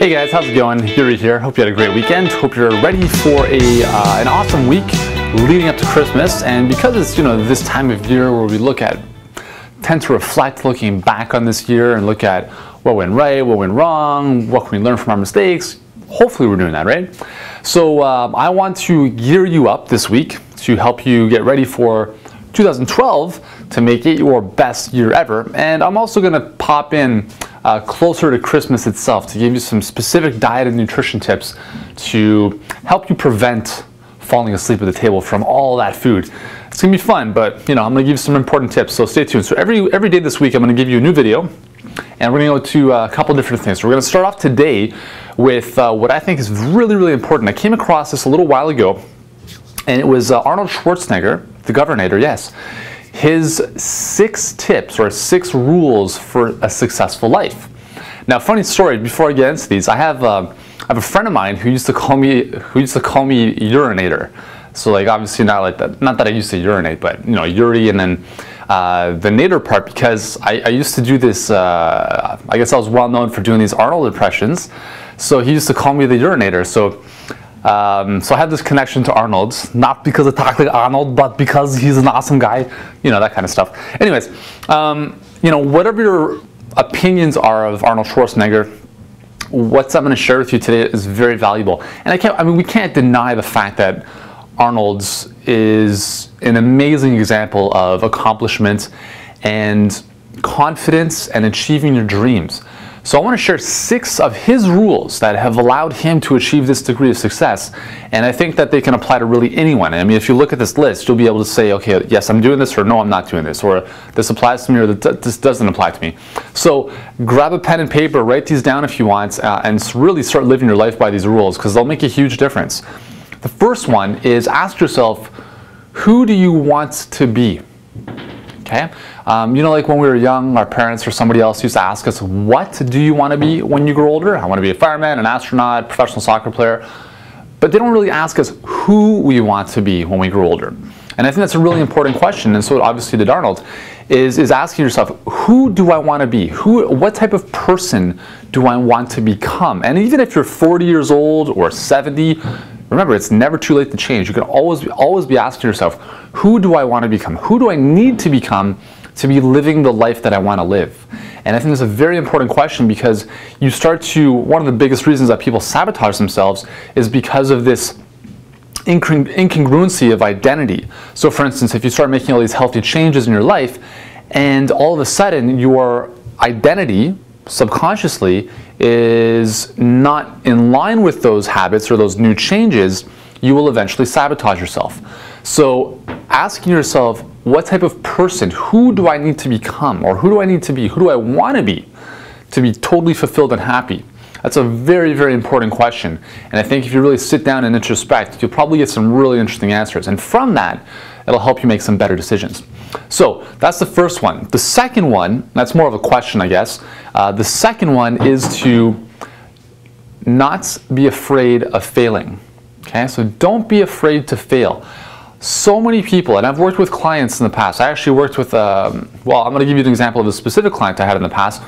Hey guys, how's it going? Yuri here. Hope you had a great weekend. Hope you're ready for a uh, an awesome week leading up to Christmas. And because it's you know this time of year where we look at tend to reflect looking back on this year and look at what went right, what went wrong, what can we learn from our mistakes. Hopefully we're doing that, right? So um, I want to gear you up this week to help you get ready for 2012 to make it your best year ever. And I'm also going to pop in uh, closer to Christmas itself to give you some specific diet and nutrition tips to help you prevent falling asleep at the table from all that food. It's gonna be fun, but you know I'm gonna give you some important tips. So stay tuned. So every every day this week I'm gonna give you a new video, and we're gonna go to a couple different things. We're gonna start off today with uh, what I think is really really important. I came across this a little while ago, and it was uh, Arnold Schwarzenegger, the Governor. Yes his six tips or six rules for a successful life. Now, funny story. Before I get into these, I have uh, I have a friend of mine who used to call me who used to call me Yurinator. So like obviously not like that. Not that I used to urinate, but you know, Yuri and then uh, the nader part because I, I used to do this. Uh, I guess I was well known for doing these Arnold impressions. So he used to call me the Yurinator. So um, so I had this connection to Arnold, not because I talk like Arnold, but because he's an awesome guy, you know, that kind of stuff. Anyways, um, you know, whatever your opinions are of Arnold Schwarzenegger, what I'm going to share with you today is very valuable. And I can't, I mean, we can't deny the fact that Arnold's is an amazing example of accomplishment and confidence and achieving your dreams. So I want to share six of his rules that have allowed him to achieve this degree of success. And I think that they can apply to really anyone. I mean, if you look at this list, you'll be able to say, okay, yes, I'm doing this, or no, I'm not doing this, or this applies to me, or this doesn't apply to me. So grab a pen and paper, write these down if you want, uh, and really start living your life by these rules, because they'll make a huge difference. The first one is ask yourself, who do you want to be? Okay? Um, you know, like when we were young, our parents or somebody else used to ask us, what do you want to be when you grow older? I want to be a fireman, an astronaut, professional soccer player. But they don't really ask us who we want to be when we grow older. And I think that's a really important question, and so obviously did Arnold, is, is asking yourself, who do I want to be? Who, what type of person do I want to become? And even if you're 40 years old or 70, remember, it's never too late to change. You can always, always be asking yourself, who do I want to become? Who do I need to become to be living the life that I want to live? And I think it's a very important question because you start to, one of the biggest reasons that people sabotage themselves is because of this incongruency of identity. So, for instance, if you start making all these healthy changes in your life, and all of a sudden your identity subconsciously is not in line with those habits or those new changes, you will eventually sabotage yourself. So asking yourself, what type of person, who do I need to become, or who do I need to be, who do I want to be to be totally fulfilled and happy? That's a very, very important question. And I think if you really sit down and introspect, you'll probably get some really interesting answers. And from that, it'll help you make some better decisions. So that's the first one. The second one, that's more of a question, I guess. Uh, the second one is to not be afraid of failing. Okay, so don't be afraid to fail. So many people, and I've worked with clients in the past. I actually worked with, um, well, I'm going to give you an example of a specific client I had in the past.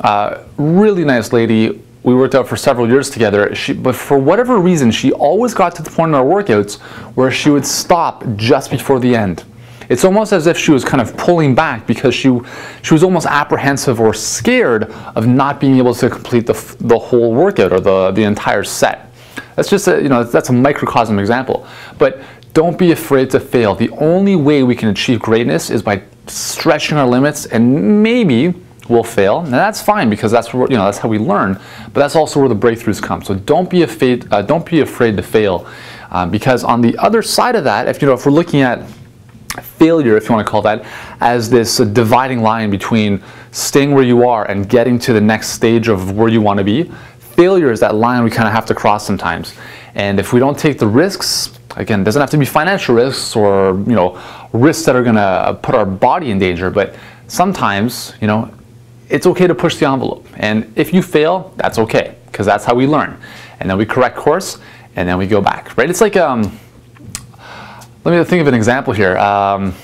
Uh, really nice lady. We worked out for several years together. She, but for whatever reason, she always got to the point in our workouts where she would stop just before the end. It's almost as if she was kind of pulling back because she, she was almost apprehensive or scared of not being able to complete the, the whole workout or the, the entire set. That's just a, you know, that's a microcosm example. But don't be afraid to fail. The only way we can achieve greatness is by stretching our limits and maybe we'll fail. And that's fine because that's where, you know, that's how we learn, but that's also where the breakthroughs come. So don't be afraid, uh, don't be afraid to fail. Uh, because on the other side of that, if you know, if we're looking at failure, if you want to call that, as this uh, dividing line between staying where you are and getting to the next stage of where you want to be. Failure is that line we kind of have to cross sometimes. And if we don't take the risks, again, it doesn't have to be financial risks or, you know, risks that are going to put our body in danger, but sometimes, you know, it's okay to push the envelope. And if you fail, that's okay, because that's how we learn. And then we correct course, and then we go back, right? It's like, um, let me think of an example here. Um,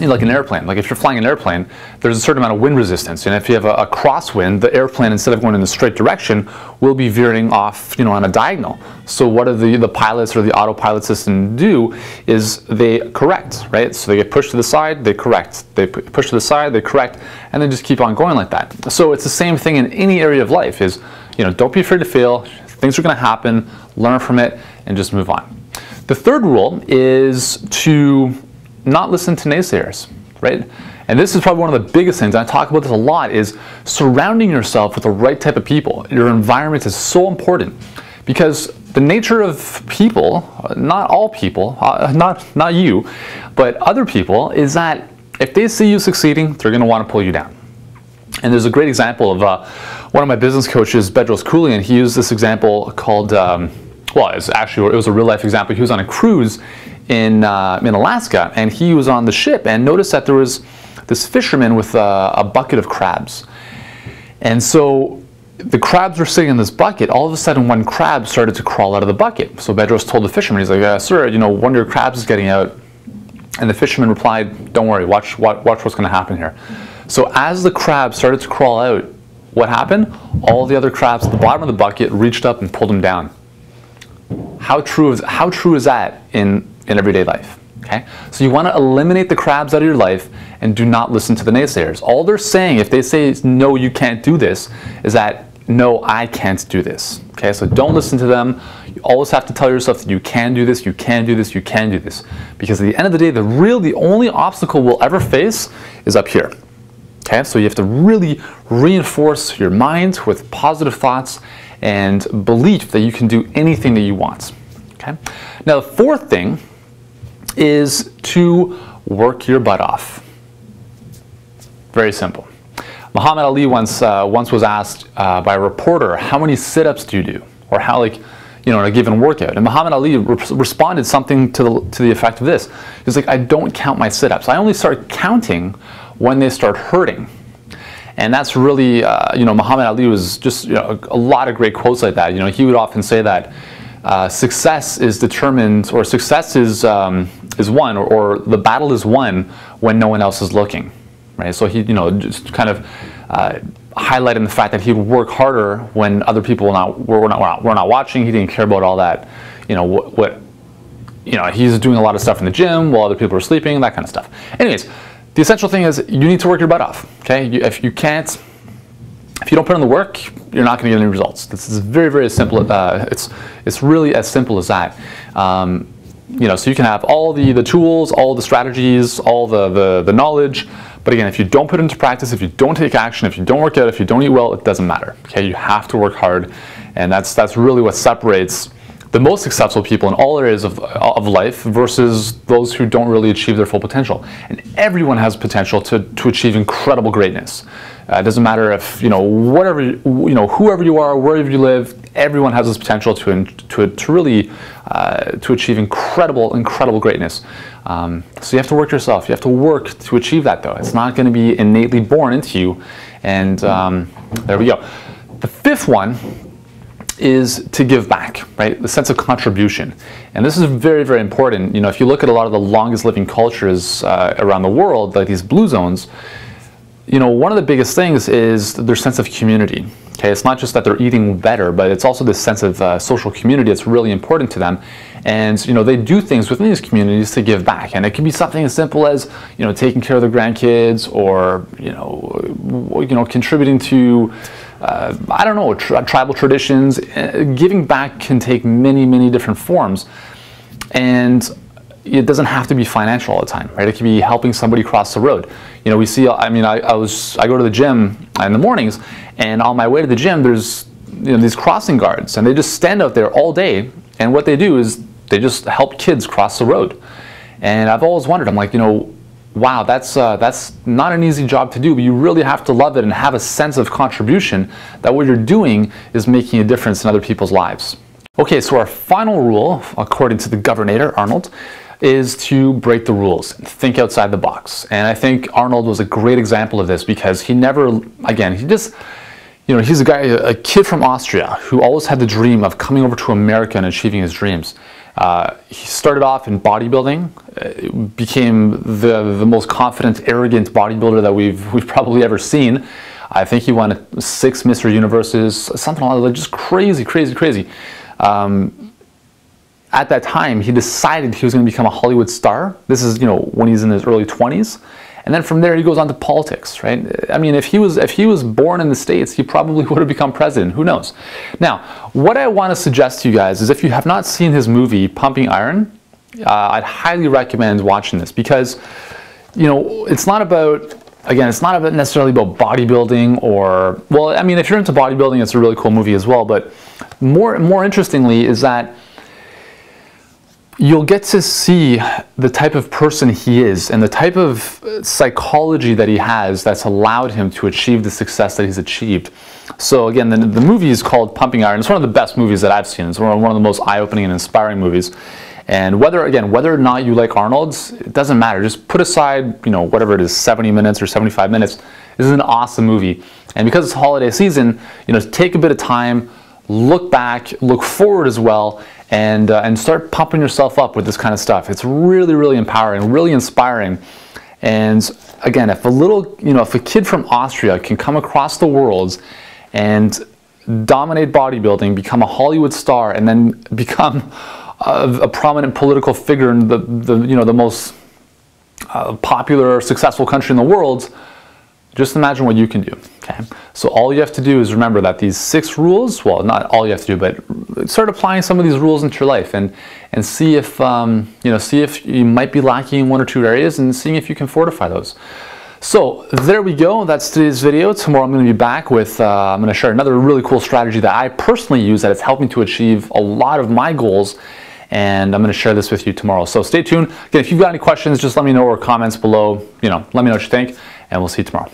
like an airplane. Like if you're flying an airplane, there's a certain amount of wind resistance, and if you have a, a crosswind, the airplane instead of going in the straight direction will be veering off, you know, on a diagonal. So what do the the pilots or the autopilot system do is they correct, right? So they get pushed to the side, they correct. They push to the side, they correct, and they just keep on going like that. So it's the same thing in any area of life. Is you know, don't be afraid to fail. Things are going to happen. Learn from it, and just move on. The third rule is to not listen to naysayers, right? And this is probably one of the biggest things, I talk about this a lot, is surrounding yourself with the right type of people. Your environment is so important because the nature of people, not all people, uh, not, not you, but other people, is that if they see you succeeding, they're going to want to pull you down. And there's a great example of uh, one of my business coaches, Bedros Keuilian. He used this example called, um, well, it's actually it was a real life example. He was on a cruise in, uh, in Alaska, and he was on the ship and noticed that there was this fisherman with a, a bucket of crabs. And so the crabs were sitting in this bucket. All of a sudden, one crab started to crawl out of the bucket. So Bedros told the fisherman, he's like, uh, "Sir, you know, one of your crabs is getting out." And the fisherman replied, "Don't worry. Watch, watch, watch what's going to happen here." So as the crab started to crawl out, what happened? All the other crabs at the bottom of the bucket reached up and pulled him down. How true is how true is that in in everyday life. Okay? So you want to eliminate the crabs out of your life and do not listen to the naysayers. All they're saying, if they say, no, you can't do this, is that, no, I can't do this. Okay? So don't listen to them. You always have to tell yourself that you can do this, you can do this, you can do this. Because at the end of the day, the real, the only obstacle we'll ever face is up here. Okay? So you have to really reinforce your mind with positive thoughts and belief that you can do anything that you want. Okay? Now, the fourth thing is to work your butt off. Very simple. Muhammad Ali once, uh, once was asked uh, by a reporter, how many sit-ups do you do? Or how, like, you know, in a given workout. And Muhammad Ali re responded something to the, to the effect of this. He's like, I don't count my sit-ups. I only start counting when they start hurting. And that's really, uh, you know, Muhammad Ali was just, you know, a, a lot of great quotes like that. You know, he would often say that uh, success is determined, or success is um, is won, or, or, the battle is won when no one else is looking, right? So he, you know, just kind of uh, highlighting the fact that he would work harder when other people were not were not, were not, were not watching. He didn't care about all that, you know, what, what, you know, he's doing a lot of stuff in the gym while other people are sleeping, that kind of stuff. Anyways, the essential thing is you need to work your butt off. Okay, you, if you can't if you don't put in the work, you're not going to get any results. This is very, very simple. Uh, it's, it's really as simple as that. Um, you know, so you can have all the, the tools, all the strategies, all the, the, the knowledge, but again, if you don't put it into practice, if you don't take action, if you don't work out, if you don't eat well, it doesn't matter. Okay, you have to work hard, and that's that's really what separates the most successful people in all areas of, of life versus those who don't really achieve their full potential. And everyone has potential to, to achieve incredible greatness. Uh, it doesn't matter if, you know, whatever, you know, whoever you are, wherever you live, everyone has this potential to, to, to really, uh, to achieve incredible, incredible greatness. Um, so you have to work yourself. You have to work to achieve that though. It's not going to be innately born into you. And um, there we go. The fifth one is to give back, right? The sense of contribution. And this is very, very important. You know, if you look at a lot of the longest living cultures uh, around the world, like these blue zones, you know, one of the biggest things is their sense of community. Okay, it's not just that they're eating better, but it's also this sense of uh, social community that's really important to them. And you know, they do things within these communities to give back, and it can be something as simple as you know taking care of their grandkids, or you know, you know, contributing to uh, I don't know tri tribal traditions. Uh, giving back can take many, many different forms, and it doesn't have to be financial all the time, right? It could be helping somebody cross the road. You know, we see, I mean, I, I, was, I go to the gym in the mornings and on my way to the gym, there's, you know, these crossing guards and they just stand out there all day. And what they do is they just help kids cross the road. And I've always wondered, I'm like, you know, wow, that's, uh, that's not an easy job to do, but you really have to love it and have a sense of contribution that what you're doing is making a difference in other people's lives. Okay, so our final rule, according to the Governator, Arnold, is to break the rules, and think outside the box. And I think Arnold was a great example of this because he never, again, he just, you know, he's a guy, a kid from Austria who always had the dream of coming over to America and achieving his dreams. Uh, he started off in bodybuilding, uh, became the, the most confident, arrogant bodybuilder that we've, we've probably ever seen. I think he won six Mr. Universes, something like that, just crazy, crazy, crazy. Um, at that time, he decided he was going to become a Hollywood star. This is, you know, when he's in his early 20s. And then from there, he goes on to politics, right? I mean, if he was if he was born in the states, he probably would have become president. Who knows? Now, what I want to suggest to you guys is if you have not seen his movie Pumping Iron, uh, I'd highly recommend watching this because, you know, it's not about again, it's not about necessarily about bodybuilding or well, I mean, if you're into bodybuilding, it's a really cool movie as well. But more more interestingly is that you'll get to see the type of person he is and the type of uh, psychology that he has that's allowed him to achieve the success that he's achieved. So again, the, the movie is called Pumping Iron. It's one of the best movies that I've seen. It's one of the most eye-opening and inspiring movies. And whether, again, whether or not you like Arnold's, it doesn't matter. Just put aside, you know, whatever it is, 70 minutes or 75 minutes. This is an awesome movie. And because it's holiday season, you know, take a bit of time, look back, look forward as well, and, uh, and start pumping yourself up with this kind of stuff. It's really, really empowering, really inspiring. And again, if a little, you know, if a kid from Austria can come across the world and dominate bodybuilding, become a Hollywood star, and then become a, a prominent political figure in the, the, you know, the most uh, popular, successful country in the world, just imagine what you can do, okay? So all you have to do is remember that these six rules, well, not all you have to do, but start applying some of these rules into your life and, and see if, um, you know, see if you might be lacking in one or two areas and seeing if you can fortify those. So there we go. That's today's video. Tomorrow I'm going to be back with, uh, I'm going to share another really cool strategy that I personally use that has helped me to achieve a lot of my goals and I'm going to share this with you tomorrow. So stay tuned. Again, if you've got any questions, just let me know or comments below. You know, let me know what you think, and we'll see you tomorrow.